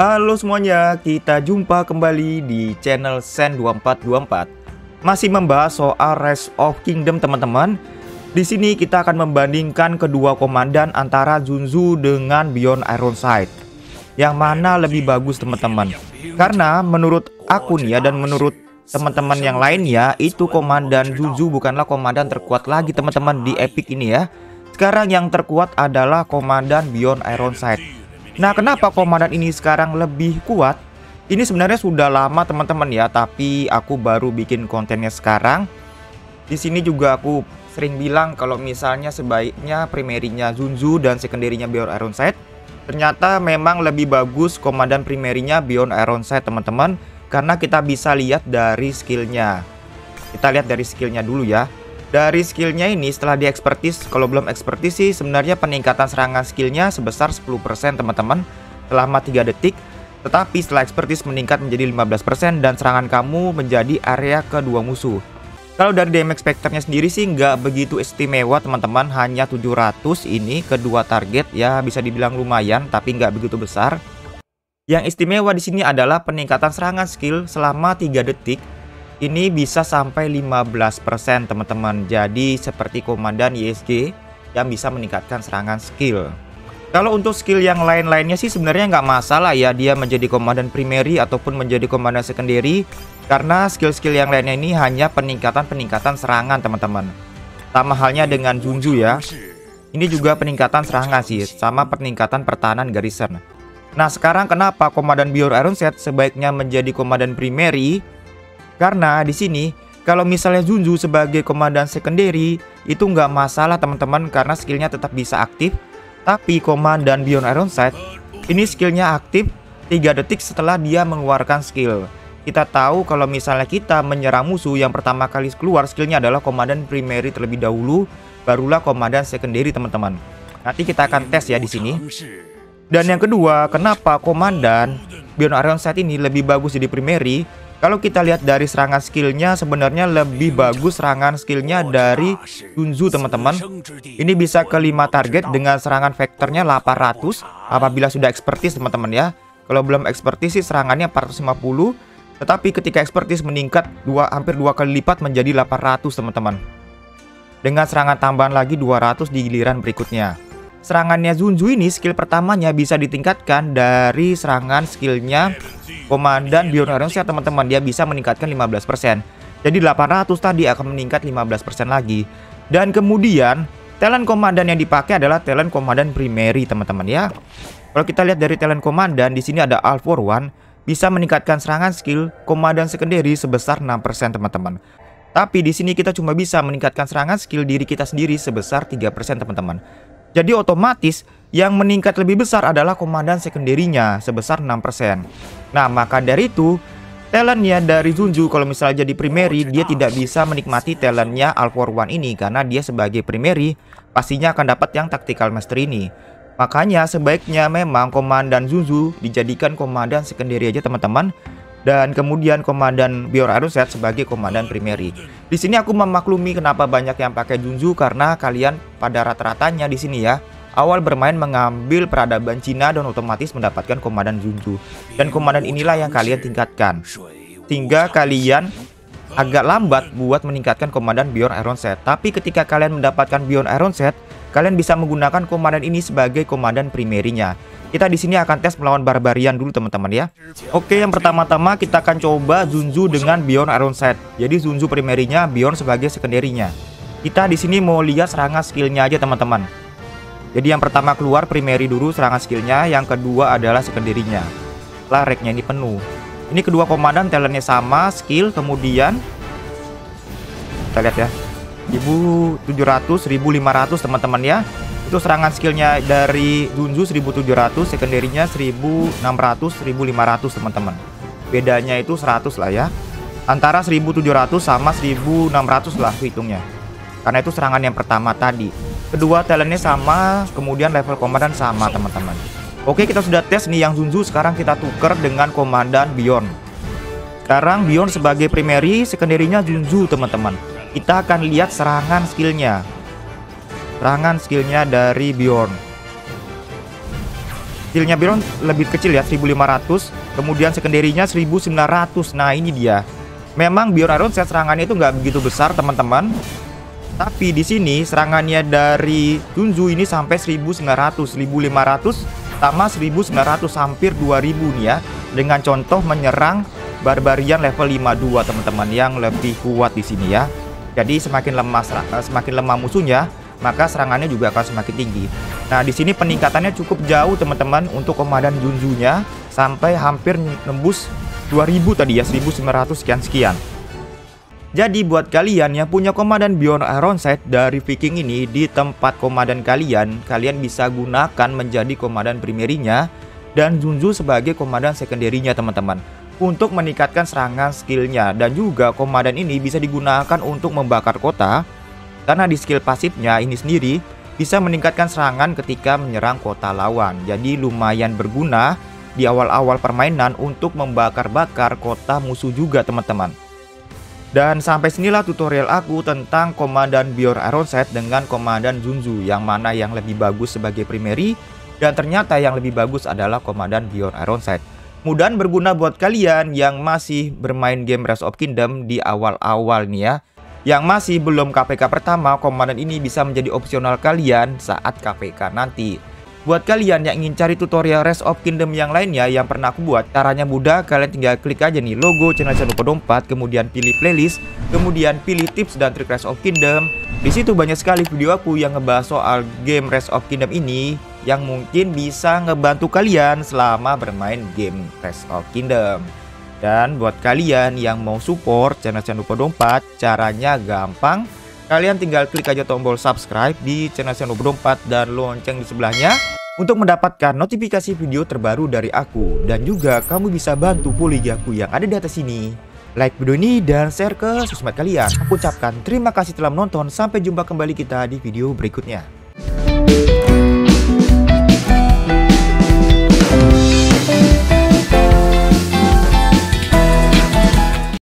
Halo semuanya, kita jumpa kembali di channel Sen2424. Masih membahas soal Rise of Kingdom teman-teman. Di sini kita akan membandingkan kedua komandan antara Zunzu dengan Beyond Ironside. Yang mana lebih bagus teman-teman? Karena menurut aku nih ya dan menurut teman-teman yang lainnya Itu komandan Zunzu bukanlah komandan terkuat lagi teman-teman di Epic ini ya. Sekarang yang terkuat adalah komandan Beyond Ironside Nah, kenapa komandan ini sekarang lebih kuat? Ini sebenarnya sudah lama teman-teman ya, tapi aku baru bikin kontennya sekarang. Di sini juga aku sering bilang kalau misalnya sebaiknya primerinya Zunzu dan sekunderinya Beyond Ironside. Ternyata memang lebih bagus komandan primerinya Beyond Ironside teman-teman, karena kita bisa lihat dari skillnya. Kita lihat dari skillnya dulu ya. Dari skillnya ini setelah di expertise, kalau belum expertise sih sebenarnya peningkatan serangan skillnya sebesar 10% teman-teman selama 3 detik. Tetapi setelah expertise meningkat menjadi 15% dan serangan kamu menjadi area kedua musuh. Kalau dari damage factornya sendiri sih nggak begitu istimewa teman-teman, hanya 700 ini kedua target ya bisa dibilang lumayan tapi nggak begitu besar. Yang istimewa di sini adalah peningkatan serangan skill selama 3 detik ini bisa sampai 15% teman-teman. Jadi seperti komandan ISG yang bisa meningkatkan serangan skill. Kalau untuk skill yang lain-lainnya sih sebenarnya nggak masalah ya dia menjadi komandan primary ataupun menjadi komandan secondary karena skill-skill yang lainnya ini hanya peningkatan-peningkatan serangan teman-teman. Sama halnya dengan Junju ya. Ini juga peningkatan serangan sih sama peningkatan pertahanan garrison. Nah sekarang kenapa komandan Bior Iron sebaiknya menjadi komandan primary karena di sini kalau misalnya Zunzu sebagai komandan secondary itu nggak masalah teman-teman karena skillnya tetap bisa aktif. Tapi komandan Beyond Ironside ini skillnya aktif 3 detik setelah dia mengeluarkan skill. Kita tahu kalau misalnya kita menyerang musuh yang pertama kali keluar skillnya adalah komandan primary terlebih dahulu, barulah komandan secondary teman-teman. Nanti kita akan tes ya di sini. Dan yang kedua, kenapa komandan Beyond Ironside ini lebih bagus jadi primary? Kalau kita lihat dari serangan skillnya sebenarnya lebih bagus serangan skillnya dari Dunzu teman-teman. Ini bisa ke 5 target dengan serangan vektornya 800 apabila sudah expertise teman-teman ya. Kalau belum expertise sih serangannya 450 tetapi ketika expertise meningkat dua hampir dua kali lipat menjadi 800 teman-teman. Dengan serangan tambahan lagi 200 di giliran berikutnya. Serangannya Zunzu ini skill pertamanya bisa ditingkatkan dari serangan skillnya Komandan Beyond ya teman-teman dia bisa meningkatkan 15%. Jadi 800 tadi akan meningkat 15% lagi. Dan kemudian talent komandan yang dipakai adalah talent komandan primary teman-teman ya. Kalau kita lihat dari talent komandan di sini ada All for One bisa meningkatkan serangan skill komandan secondary sebesar 6% teman-teman. Tapi di sini kita cuma bisa meningkatkan serangan skill diri kita sendiri sebesar 3% teman-teman. Jadi otomatis yang meningkat lebih besar adalah komandan sekunderinya sebesar 6%. Nah, maka dari itu, talentnya dari Zunju kalau misalnya jadi primary, dia tidak bisa menikmati talentnya for One ini karena dia sebagai primary pastinya akan dapat yang tactical master ini. Makanya sebaiknya memang komandan Zunzu dijadikan komandan secondary aja teman-teman dan kemudian komandan Bior Aruset sebagai komandan primary. Di sini aku memaklumi kenapa banyak yang pakai Zunzu karena kalian pada rata-ratanya di sini ya awal bermain mengambil peradaban Cina dan otomatis mendapatkan komandan Zunzu. Dan komandan inilah yang kalian tingkatkan. Sehingga kalian agak lambat buat meningkatkan komandan Beyond Iron Set. Tapi ketika kalian mendapatkan Beyond Iron Set, kalian bisa menggunakan komandan ini sebagai komandan primerinya. Kita di sini akan tes melawan Barbarian dulu teman-teman ya. Oke, yang pertama-tama kita akan coba Zunzu dengan Beyond Set. Jadi Zunzu primerinya, Beyond sebagai sekunderinya. Kita di sini mau lihat serangan skillnya aja teman-teman. Jadi yang pertama keluar primary dulu serangan skillnya, yang kedua adalah sekunderinya. Setelah reknya ini penuh. Ini kedua komandan talentnya sama, skill, kemudian kita lihat ya. 1700, 1500 teman-teman ya. Itu serangan skillnya dari Dunzu 1700, sekunderinya 1600, 1500 teman-teman. Bedanya itu 100 lah ya. Antara 1700 sama 1600 lah hitungnya. Karena itu serangan yang pertama tadi. Kedua talentnya sama, kemudian level komandan sama teman-teman. Oke kita sudah tes nih yang Zunzu sekarang kita tuker dengan komandan Beyond. Sekarang Beyond sebagai primary, sekundernya Zunzu teman-teman. Kita akan lihat serangan skillnya. Serangan skillnya dari Beyond. skillnya Biron lebih kecil ya 1500 kemudian secondary-nya 1900 nah ini dia. Memang Beyond Iron set serangannya itu nggak begitu besar teman-teman. Tapi di sini serangannya dari Junju ini sampai 1900 1500 sama 1900 hampir 2000 nih ya. Dengan contoh menyerang Barbarian level 52 teman-teman yang lebih kuat di sini ya jadi semakin lemah eh, semakin lemah musuhnya maka serangannya juga akan semakin tinggi. Nah, di sini peningkatannya cukup jauh teman-teman untuk komandan Junjunya sampai hampir nembus 2000 tadi ya, 1900 sekian-sekian. Jadi buat kalian yang punya komandan Beyond Iron Sight dari Viking ini di tempat komandan kalian, kalian bisa gunakan menjadi komandan primerinya dan Junju sebagai komandan sekunderinya teman-teman untuk meningkatkan serangan skillnya dan juga komandan ini bisa digunakan untuk membakar kota karena di skill pasifnya ini sendiri bisa meningkatkan serangan ketika menyerang kota lawan. Jadi lumayan berguna di awal-awal permainan untuk membakar-bakar kota musuh juga teman-teman. Dan sampai sinilah tutorial aku tentang komandan Bior Set dengan komandan Junzu yang mana yang lebih bagus sebagai primary dan ternyata yang lebih bagus adalah komandan Bior Set. Mudah berguna buat kalian yang masih bermain game Rise of Kingdom di awal-awal nih ya yang masih belum KPK pertama, komandan ini bisa menjadi opsional kalian saat KPK nanti. Buat kalian yang ingin cari tutorial Rest of Kingdom yang lainnya yang pernah aku buat, caranya mudah, kalian tinggal klik aja nih logo channel Channel Dompat, kemudian pilih playlist, kemudian pilih tips dan trik Rest of Kingdom. Di situ banyak sekali video aku yang ngebahas soal game Rest of Kingdom ini yang mungkin bisa ngebantu kalian selama bermain game Rest of Kingdom. Dan buat kalian yang mau support channel channel Dompat, caranya gampang. Kalian tinggal klik aja tombol subscribe di channel channel Dompat dan lonceng di sebelahnya untuk mendapatkan notifikasi video terbaru dari aku. Dan juga kamu bisa bantu aku yang ada di atas ini. Like video ini dan share ke sosmed kalian. Aku ucapkan terima kasih telah menonton. Sampai jumpa kembali kita di video berikutnya.